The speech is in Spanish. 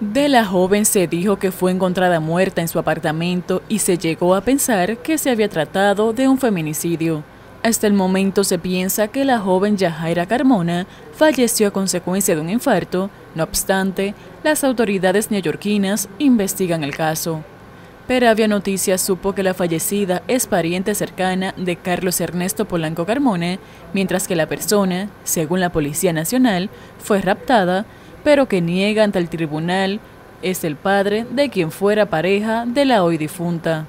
De la joven se dijo que fue encontrada muerta en su apartamento y se llegó a pensar que se había tratado de un feminicidio. Hasta el momento se piensa que la joven Yajaira Carmona falleció a consecuencia de un infarto, no obstante, las autoridades neoyorquinas investigan el caso. Peravia Noticias supo que la fallecida es pariente cercana de Carlos Ernesto Polanco Carmona, mientras que la persona, según la Policía Nacional, fue raptada pero que niega ante el tribunal es el padre de quien fuera pareja de la hoy difunta.